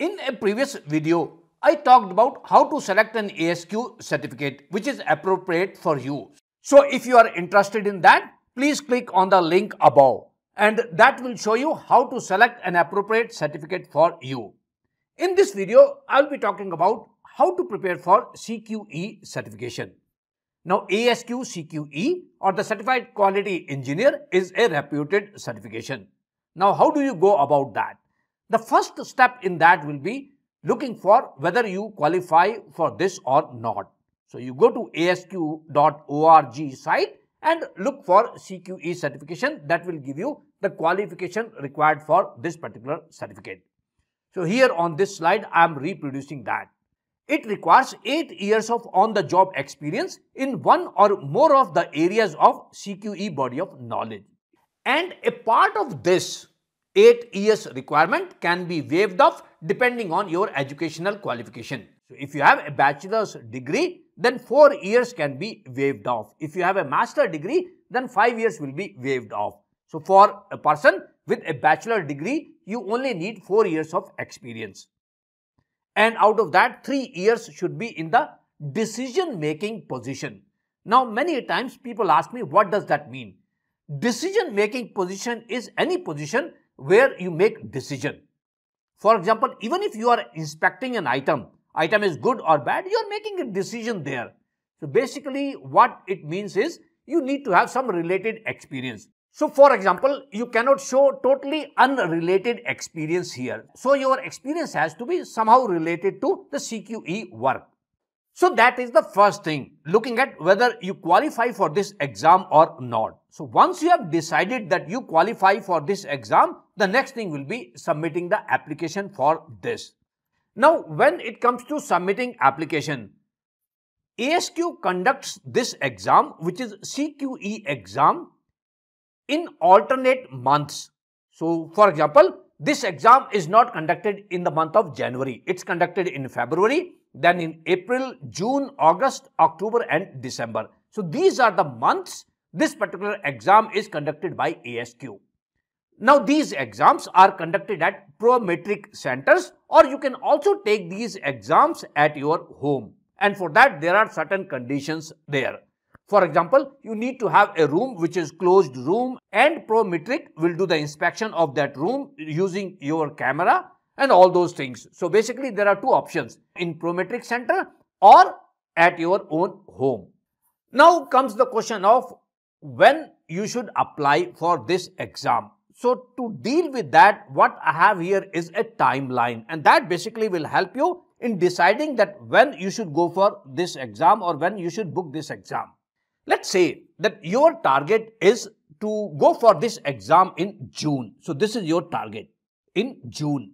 In a previous video, I talked about how to select an ASQ certificate which is appropriate for you. So if you are interested in that, please click on the link above and that will show you how to select an appropriate certificate for you. In this video, I will be talking about how to prepare for CQE certification. Now ASQ CQE or the Certified Quality Engineer is a reputed certification. Now how do you go about that? The first step in that will be looking for whether you qualify for this or not. So you go to asq.org site and look for CQE certification that will give you the qualification required for this particular certificate. So here on this slide I am reproducing that. It requires 8 years of on-the-job experience in one or more of the areas of CQE body of knowledge. And a part of this 8 years requirement can be waived off depending on your educational qualification. So, if you have a bachelor's degree, then 4 years can be waived off. If you have a master degree, then 5 years will be waived off. So, for a person with a bachelor degree, you only need 4 years of experience and out of that 3 years should be in the decision making position. Now many times people ask me what does that mean? Decision making position is any position where you make decision. For example, even if you are inspecting an item, item is good or bad, you are making a decision there. So basically what it means is you need to have some related experience. So for example, you cannot show totally unrelated experience here. So your experience has to be somehow related to the CQE work. So that is the first thing, looking at whether you qualify for this exam or not. So once you have decided that you qualify for this exam, the next thing will be submitting the application for this. Now when it comes to submitting application, ASQ conducts this exam which is CQE exam in alternate months. So, for example, this exam is not conducted in the month of January. It's conducted in February, then in April, June, August, October and December. So, these are the months this particular exam is conducted by ASQ. Now, these exams are conducted at Prometric centers or you can also take these exams at your home. And for that, there are certain conditions there. For example, you need to have a room which is closed room and Prometric will do the inspection of that room using your camera and all those things. So basically there are two options in Prometric center or at your own home. Now comes the question of when you should apply for this exam. So to deal with that, what I have here is a timeline and that basically will help you in deciding that when you should go for this exam or when you should book this exam. Let's say that your target is to go for this exam in June. So, this is your target in June.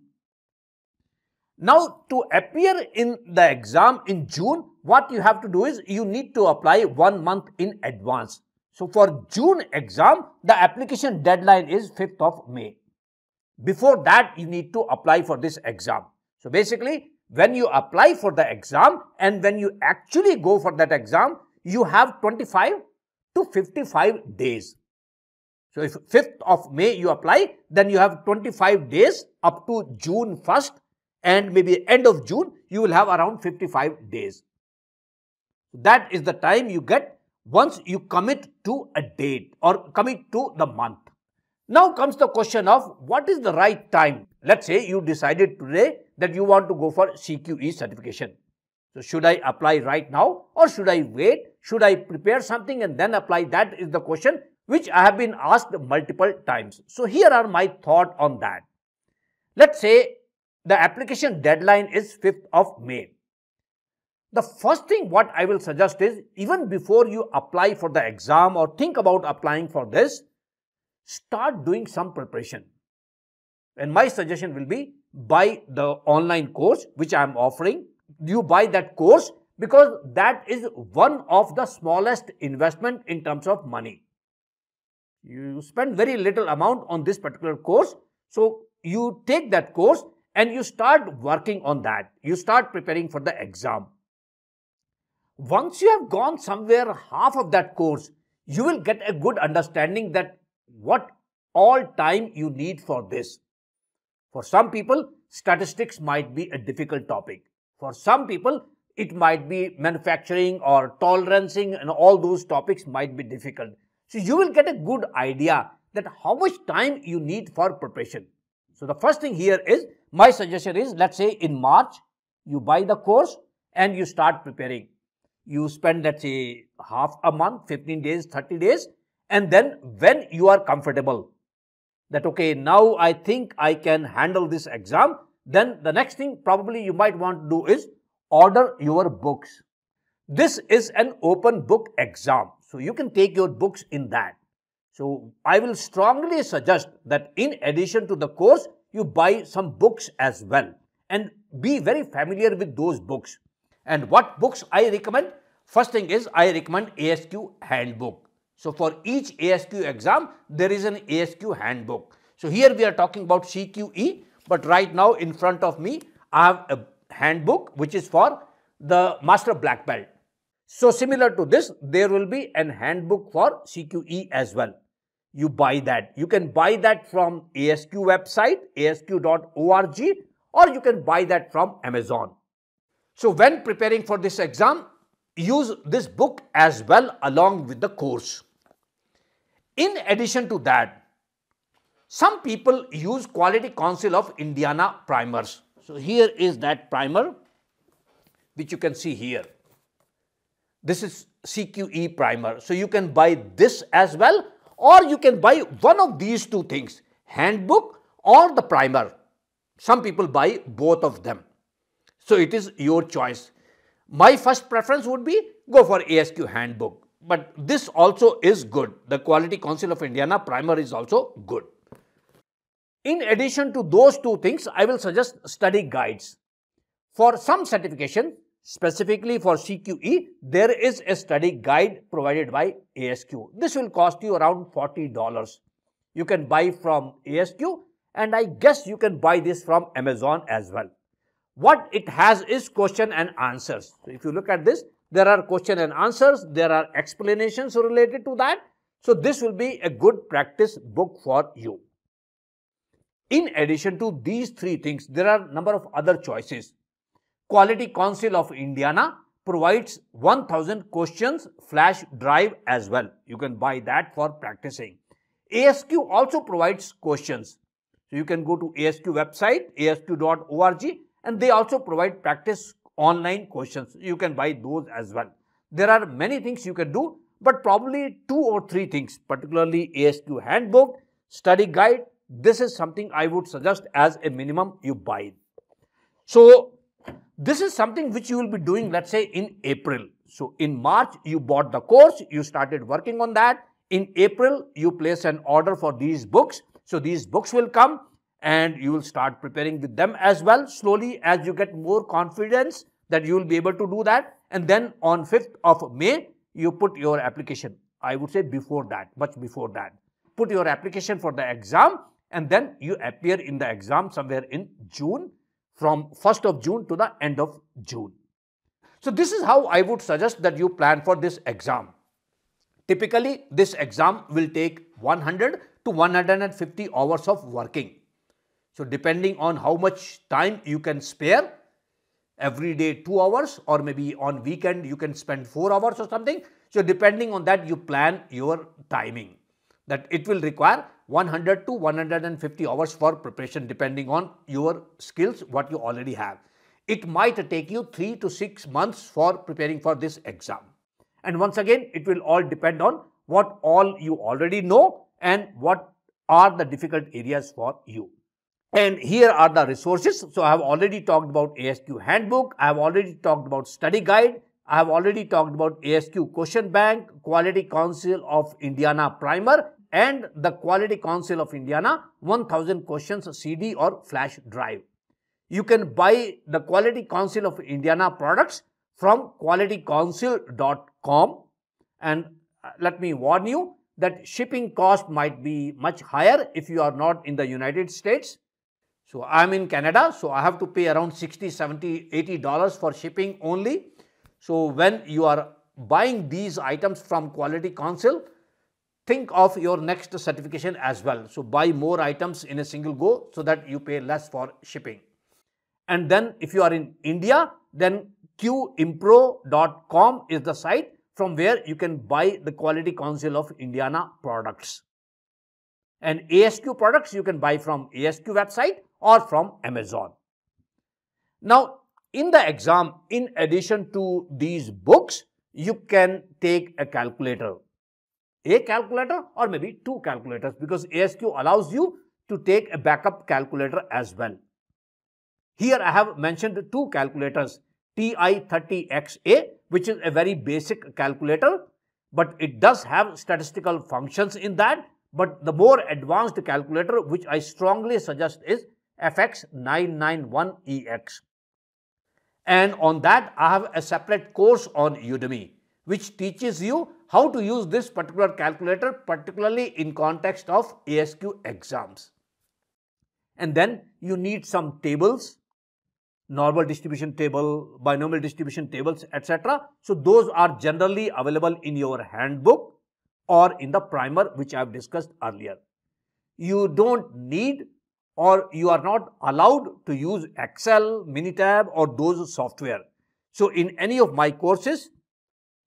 Now, to appear in the exam in June, what you have to do is you need to apply one month in advance. So, for June exam, the application deadline is 5th of May. Before that, you need to apply for this exam. So, basically, when you apply for the exam and when you actually go for that exam, you have 25 to 55 days. So if 5th of May you apply, then you have 25 days up to June 1st and maybe end of June, you will have around 55 days. That is the time you get once you commit to a date or commit to the month. Now comes the question of what is the right time? Let's say you decided today that you want to go for CQE certification. So should I apply right now or should I wait? Should I prepare something and then apply? That is the question which I have been asked multiple times. So here are my thought on that. Let's say the application deadline is 5th of May. The first thing what I will suggest is even before you apply for the exam or think about applying for this, start doing some preparation. And my suggestion will be buy the online course which I am offering you buy that course because that is one of the smallest investment in terms of money. You spend very little amount on this particular course. So, you take that course and you start working on that. You start preparing for the exam. Once you have gone somewhere half of that course, you will get a good understanding that what all time you need for this. For some people, statistics might be a difficult topic. For some people, it might be manufacturing or tolerancing and all those topics might be difficult. So you will get a good idea that how much time you need for preparation. So the first thing here is, my suggestion is, let's say in March, you buy the course and you start preparing. You spend, let's say, half a month, 15 days, 30 days, and then when you are comfortable, that okay, now I think I can handle this exam, then the next thing probably you might want to do is order your books. This is an open book exam. So you can take your books in that. So I will strongly suggest that in addition to the course, you buy some books as well and be very familiar with those books. And what books I recommend? First thing is I recommend ASQ handbook. So for each ASQ exam, there is an ASQ handbook. So here we are talking about CQE, but right now in front of me, I have a handbook which is for the Master Black Belt. So similar to this, there will be an handbook for CQE as well. You buy that. You can buy that from ASQ website, asq.org or you can buy that from Amazon. So when preparing for this exam, use this book as well along with the course. In addition to that, some people use Quality Council of Indiana primers. So here is that primer which you can see here. This is CQE primer. So you can buy this as well or you can buy one of these two things, handbook or the primer. Some people buy both of them. So it is your choice. My first preference would be go for ASQ handbook. But this also is good. The Quality Council of Indiana primer is also good. In addition to those two things, I will suggest study guides. For some certification, specifically for CQE, there is a study guide provided by ASQ. This will cost you around $40. You can buy from ASQ and I guess you can buy this from Amazon as well. What it has is question and answers. So if you look at this, there are question and answers, there are explanations related to that. So this will be a good practice book for you. In addition to these three things, there are a number of other choices. Quality Council of Indiana provides 1000 questions flash drive as well. You can buy that for practicing. ASQ also provides questions. So you can go to ASQ website, asq.org and they also provide practice online questions. You can buy those as well. There are many things you can do, but probably two or three things, particularly ASQ handbook, study guide. This is something I would suggest as a minimum you buy. So this is something which you will be doing, let's say in April. So in March, you bought the course, you started working on that. In April, you place an order for these books. So these books will come and you will start preparing with them as well slowly as you get more confidence that you will be able to do that and then on 5th of May you put your application I would say before that much before that put your application for the exam and then you appear in the exam somewhere in June from 1st of June to the end of June. So this is how I would suggest that you plan for this exam. Typically this exam will take 100 to 150 hours of working. So depending on how much time you can spare, every day 2 hours or maybe on weekend you can spend 4 hours or something. So depending on that you plan your timing that it will require 100 to 150 hours for preparation depending on your skills what you already have. It might take you 3 to 6 months for preparing for this exam. And once again it will all depend on what all you already know and what are the difficult areas for you. And here are the resources. So I have already talked about ASQ handbook. I have already talked about study guide. I have already talked about ASQ question bank, Quality Council of Indiana primer and the Quality Council of Indiana 1000 questions CD or flash drive. You can buy the Quality Council of Indiana products from qualitycouncil.com and uh, let me warn you that shipping cost might be much higher if you are not in the United States. So I am in Canada, so I have to pay around 60, 70, 80 dollars for shipping only. So when you are buying these items from Quality Council, think of your next certification as well. So buy more items in a single go so that you pay less for shipping. And then if you are in India, then qimpro.com is the site from where you can buy the Quality Council of Indiana products. And ASQ products you can buy from ASQ website or from Amazon. Now, in the exam, in addition to these books, you can take a calculator. A calculator or maybe two calculators because ASQ allows you to take a backup calculator as well. Here I have mentioned two calculators TI30XA which is a very basic calculator but it does have statistical functions in that but the more advanced calculator which I strongly suggest is FX991EX. And on that I have a separate course on Udemy which teaches you how to use this particular calculator particularly in context of ASQ exams. And then you need some tables, normal distribution table, binomial distribution tables, etc. So those are generally available in your handbook or in the primer which I have discussed earlier. You don't need or you are not allowed to use Excel, Minitab or those software. So in any of my courses,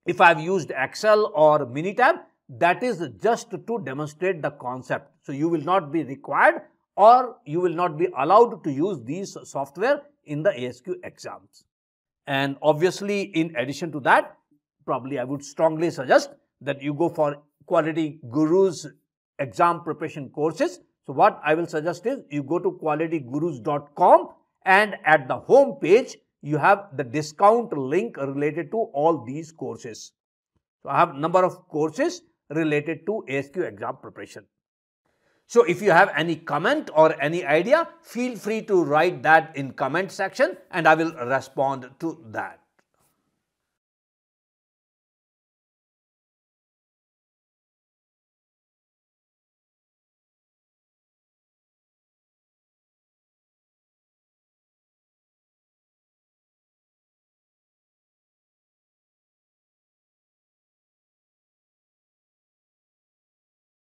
if I have used Excel or Minitab, that is just to demonstrate the concept. So you will not be required or you will not be allowed to use these software in the ASQ exams. And obviously, in addition to that, probably I would strongly suggest that you go for Quality Gurus exam preparation courses. So what I will suggest is you go to qualitygurus.com and at the home page, you have the discount link related to all these courses. So, I have number of courses related to ASQ exam preparation. So, if you have any comment or any idea, feel free to write that in comment section and I will respond to that.